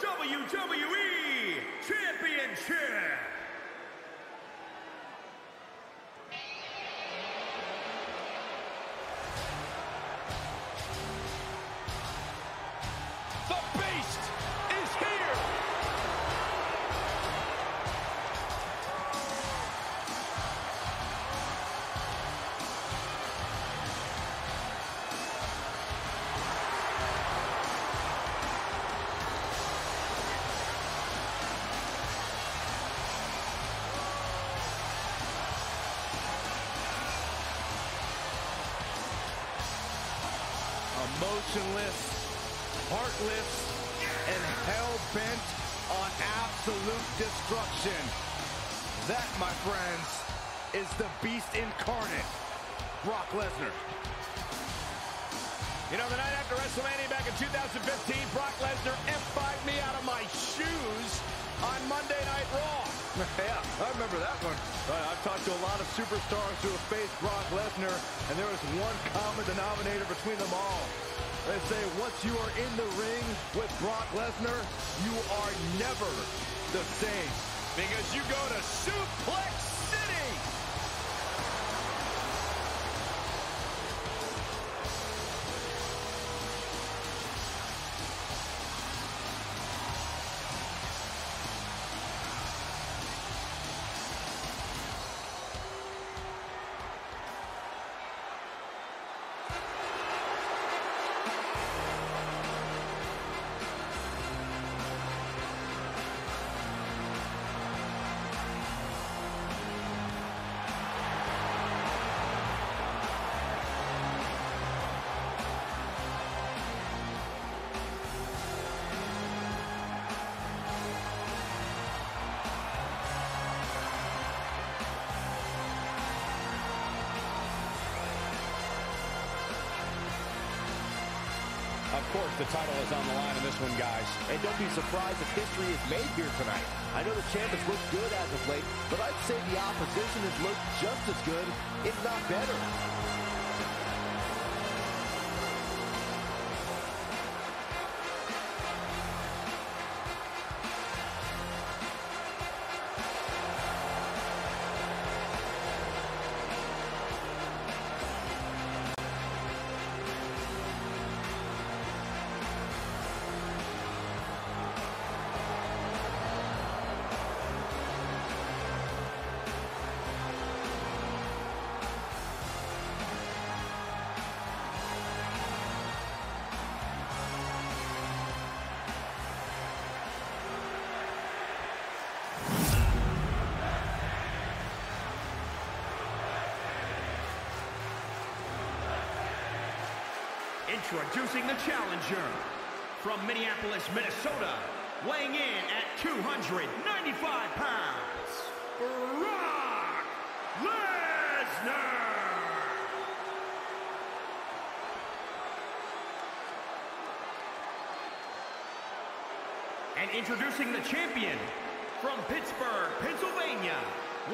WWE Championship. Emotionless, heartless, and hell-bent on absolute destruction. That, my friends, is the beast incarnate, Brock Lesnar. You know, the night after WrestleMania back in 2015, Brock Lesnar F5'd me out of my shoes on Monday Night Raw. Yeah, I remember that one. But I've talked to a lot of superstars who have faced Brock Lesnar, and there is one common denominator between them all. They say once you are in the ring with Brock Lesnar, you are never the same. Because you go to Suplex course, the title is on the line in this one, guys. And don't be surprised if history is made here tonight. I know the champ has looked good as of late, but I'd say the opposition has looked just as good, if not better. Introducing the challenger from Minneapolis, Minnesota, weighing in at 295 pounds, Brock Lesnar. And introducing the champion from Pittsburgh, Pennsylvania,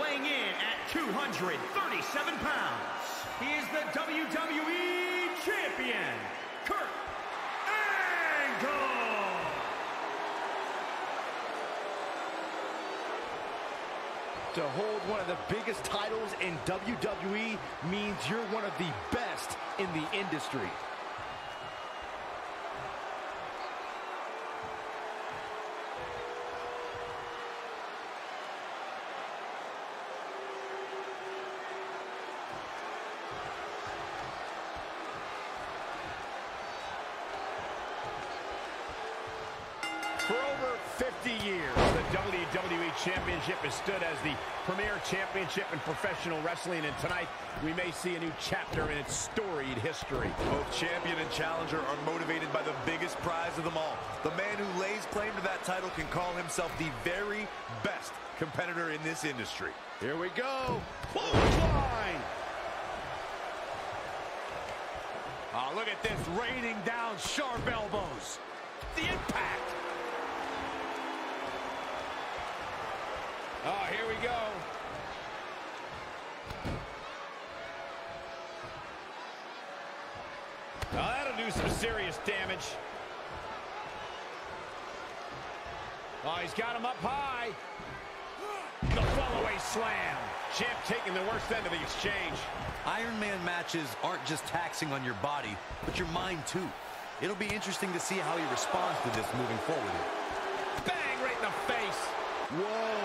weighing in at 237 pounds. He is the WWE Champion, Kurt Angle. To hold one of the biggest titles in WWE means you're one of the best in the industry. Championship has stood as the premier championship in professional wrestling, and tonight we may see a new chapter in its storied history. Both champion and challenger are motivated by the biggest prize of them all. The man who lays claim to that title can call himself the very best competitor in this industry. Here we go. Clothesline. Oh, ah, look at this, raining down sharp elbows. The impact. Oh, here we go. That'll do some serious damage. Oh, he's got him up high. The fallaway slam. Champ taking the worst end of the exchange. Iron Man matches aren't just taxing on your body, but your mind too. It'll be interesting to see how he responds to this moving forward. Bang, right in the face. Whoa,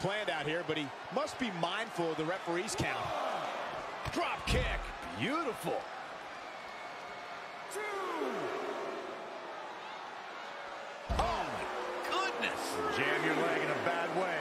planned out here, but he must be mindful of the referee's count. Drop kick. Beautiful. Oh my goodness! Jam your leg in a bad way.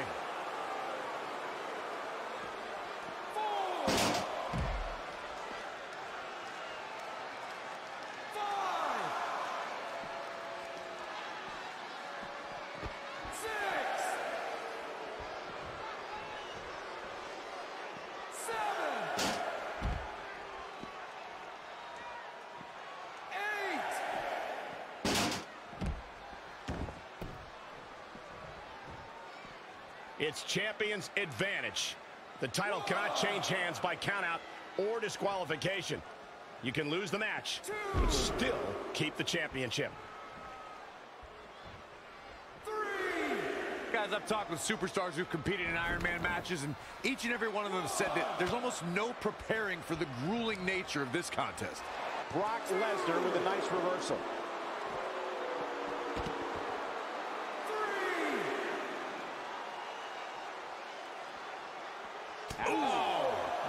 It's champion's advantage. The title cannot change hands by countout or disqualification. You can lose the match, but still keep the championship. Guys, I've talked with superstars who've competed in Iron Man matches, and each and every one of them have said that there's almost no preparing for the grueling nature of this contest. Brock Lesnar with a nice reversal.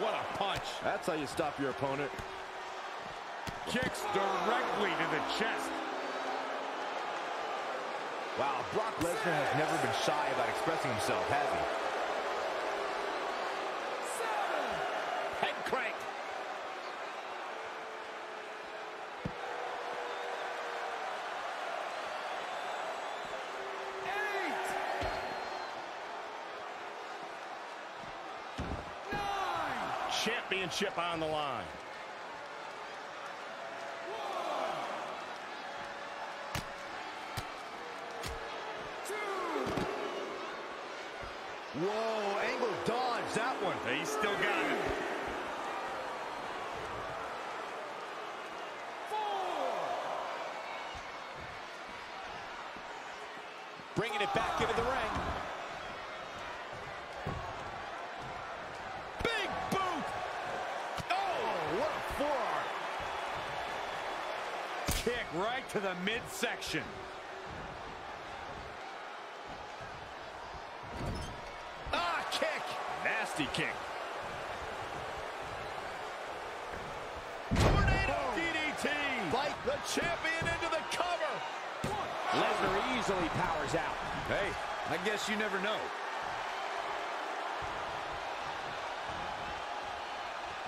What a punch. That's how you stop your opponent. Kicks directly to the chest. Wow, Brock Lesnar has never been shy about expressing himself, has he? Championship on the line. Whoa, Angle dodged that one. He still got it. Bringing it back into the ring. Big boot. Oh, what a forearm. Kick right to the midsection. Ah, kick. Nasty kick. Tornado DDT. Fight the champion into the cover. Lesnar easily powers out. Hey, I guess you never know.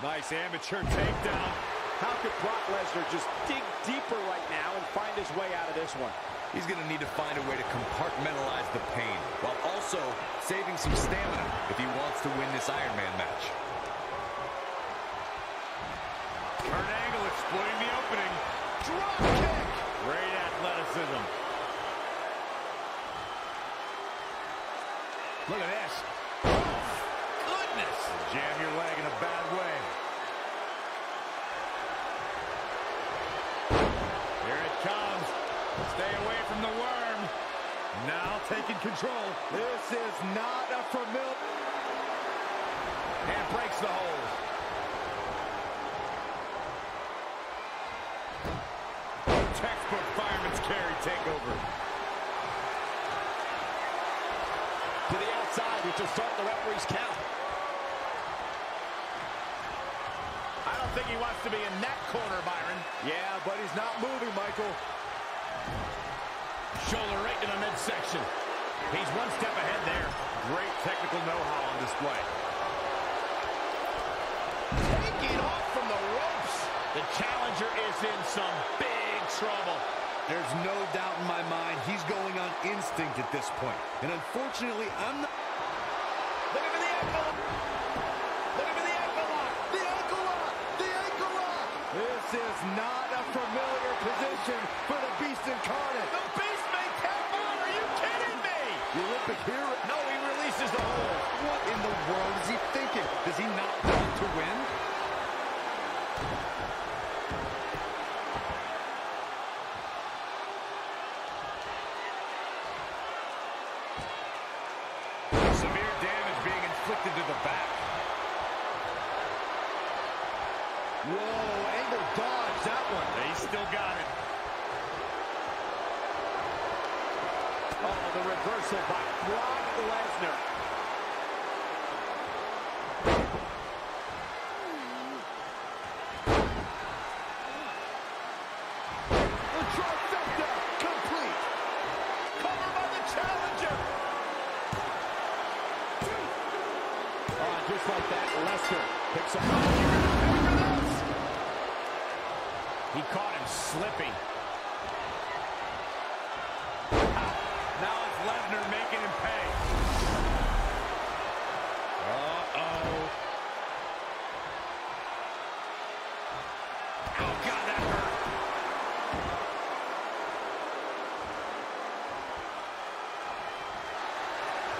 Nice amateur takedown. How could Brock Lesnar just dig deeper right now and find his way out of this one? He's going to need to find a way to compartmentalize the pain while also saving some stamina if he wants to win this Iron Man match. Kurt Angle exploiting the opening. Drop kick. Great athleticism. Look at this. Goodness! Jam your leg in a bad way. Here it comes. Stay away the worm. Now taking control. This is not a familiar. And breaks the hold. Textbook fireman's carry takeover. To the outside, which will start the referee's count. I don't think he wants to be in that corner, Byron. Yeah, but he's not moving, Michael. Shoulder right in the midsection. He's one step ahead there. Great technical know-how on display. Taking off from the ropes. The challenger is in some big trouble. There's no doubt in my mind he's going on instinct at this point. And unfortunately, I'm not... Look at the ankle. Look at the ankle lock. The ankle lock! The ankle lock! This is not a familiar position for the Beast Incarnate. The Beast may tap out. Are you kidding me? The Olympic hero. No, he releases the hold. What in the world is he thinking? Does he not want to win? Severe damage being inflicted to the back. Whoa, Angle dodged that one. He's still got it. Oh, the reversal by Brock Lesnar. Lesnar making him pay. Uh-oh. Oh, God, that hurt.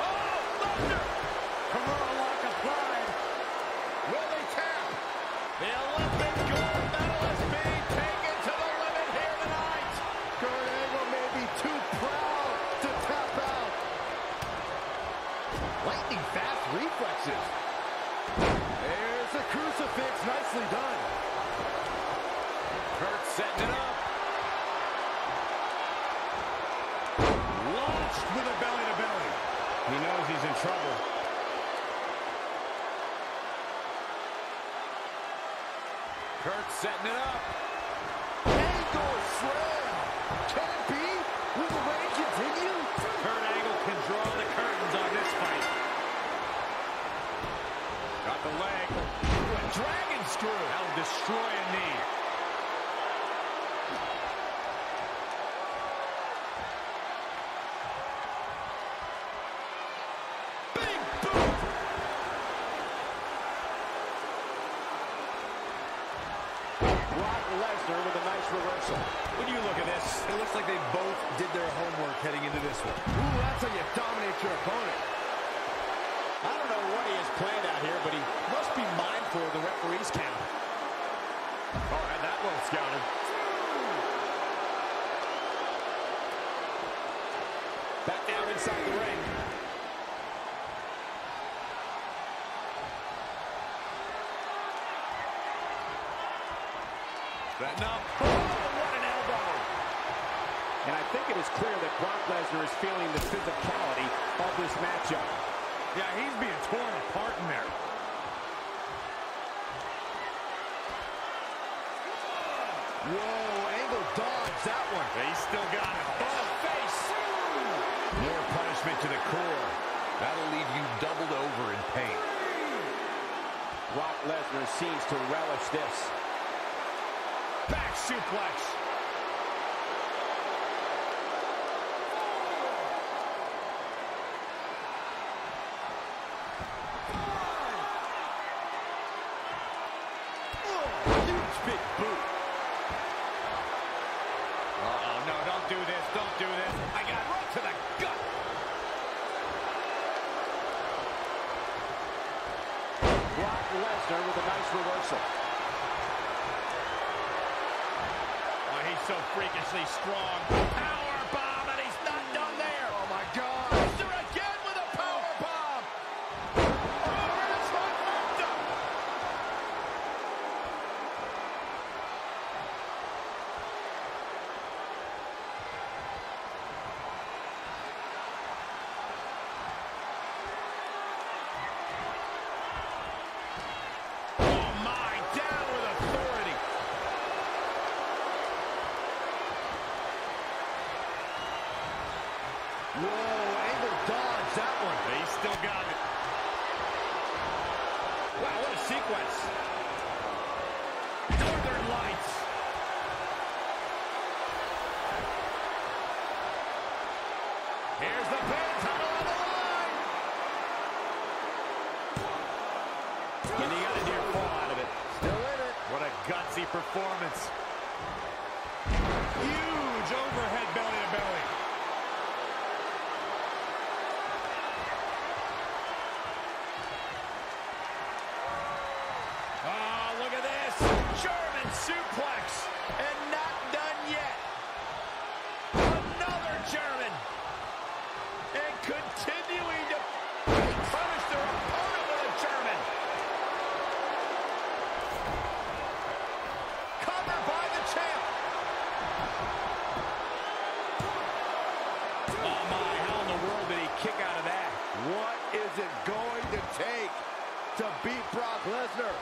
Oh, Lesnar! Kimura lock applied. Will they tap? The Olympic gold medal is being taken to the limit here tonight. Kurt Angle may be too proud to tap out. Lightning fast reflexes. There's the crucifix. Nicely done. Kurt setting it up. Launched with a belly to belly. He knows he's in trouble. Kurt setting it up. Angle slam. Can it be? Will the reign continue? Kurt Angle can draw the curtains on this fight. Got the leg. Ooh, a dragon screw. That'll destroy a knee. Big boot. Brock Lesnar with a nice reversal. When you look at this, It looks like they both did their homework heading into this one. Ooh, that's how you dominate your opponent. I don't know what he has planned out here, but he must be mindful of the referee's count. oh, had that well scouted. Back down inside the ring. Setting up. Oh, what an elbow. And I think it is clear that Brock Lesnar is feeling the physicality of this matchup. Yeah, he's being torn apart in there. Whoa, Angle dodged that one. He's still got it. Oh, face. More punishment to the core. That'll leave you doubled over in pain. Brock Lesnar seems to relish this. Back suplex. Big boot. Uh-oh, no, don't do this. Don't do this. I got right to the gut. Brock Lesnar with a nice reversal. Oh, he's so freakishly strong. Power bomb, and he's not done there. Oh my God. Lesnar again with a power bomb. Over the trifecta. Oh my, down with authority. Whoa, Angle still got it. Wow, what a sequence. Northern Lights. Here's the pin, title on the line. And he got a near fall out of it. Still in it. What a gutsy performance. Huge overhead belly to belly. Oh, look at this. German suplex. And not done yet. Another German. And continuing to punish their opponent with a German. Cover by the champ. Oh, my. How in the world did he kick out of that? What is it going to take to beat Brock Lesnar?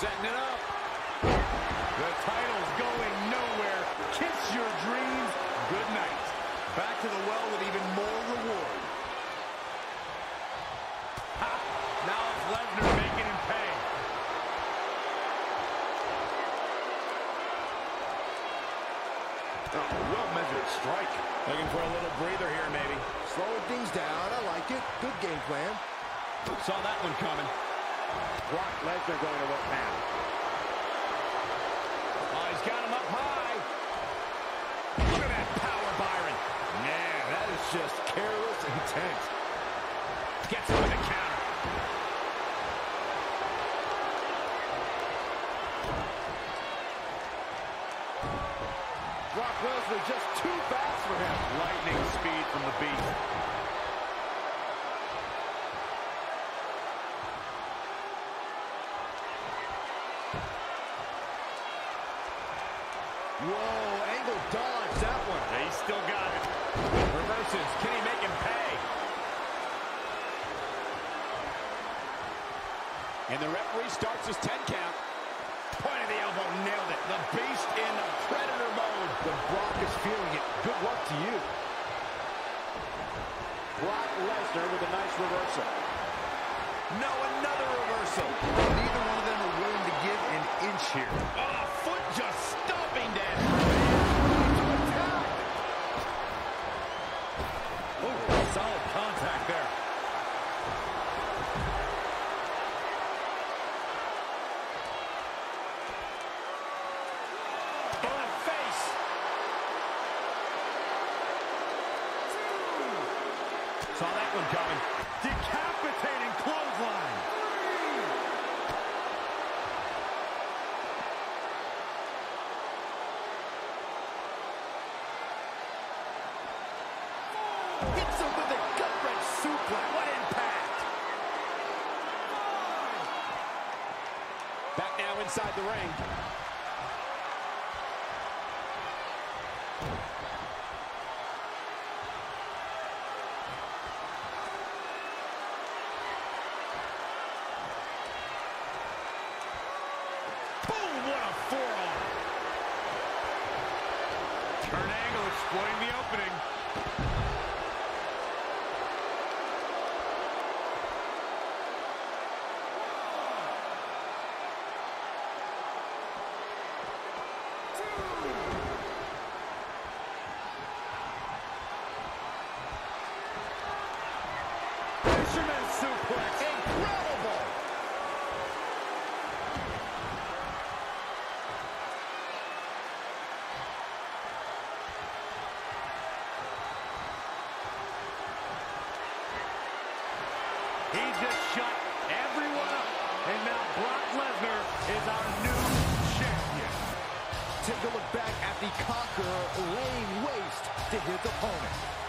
Setting it up. The title's going nowhere. Kiss your dreams. Good night. Back to the well with even more reward. Ha! Now it's Lesnar making him pay. Oh, well-measured strike. Looking for a little breather here, maybe. Slowing things down. I like it. Good game plan. Saw that one coming. Brock Lesnar going to work now. Oh, he's got him up high. Look at that power, Byron. Man, that is just careless intent. Gets him with a counter. Brock Lesnar just too fast for him. Lightning speed from the beast. Whoa, angle dodge that one. He's still got it. Reverses. Can he make him pay? And the referee starts his 10 count. Point of the elbow. Nailed it. The beast in predator mode. When Brock is feeling it, good luck to you. Brock Lesnar with a nice reversal. No, another reversal. Neither one of them are willing to give an inch here. Oh, foot just stomping down. Oh, solid contact there. On the face. Saw that one coming. Decapitating clothesline. What impact. Back now inside the ring. Boom, what a forearm. Kurt Angle, exploiting the opening. Fisherman suplex. Incredible. He just shut everyone up. And now Brock Lesnar is our new champion. Take a look back at the Conqueror laying waste to his opponent.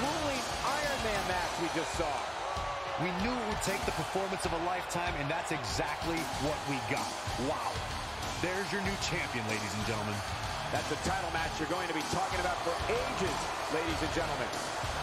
grueling Iron Man match we just saw. We knew it would take the performance of a lifetime, and that's exactly what we got. Wow. There's your new champion, ladies and gentlemen. That's a title match you're going to be talking about for ages, ladies and gentlemen.